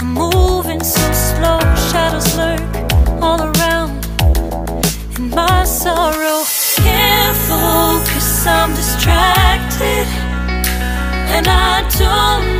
I'm moving so slow, shadows lurk all around. In my sorrow, can't focus I'm distracted. And I don't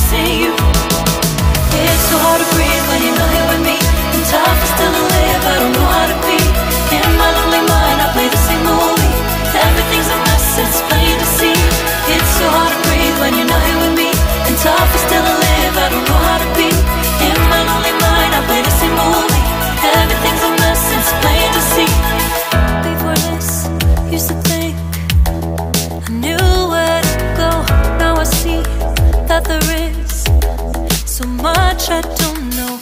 so much I don't know.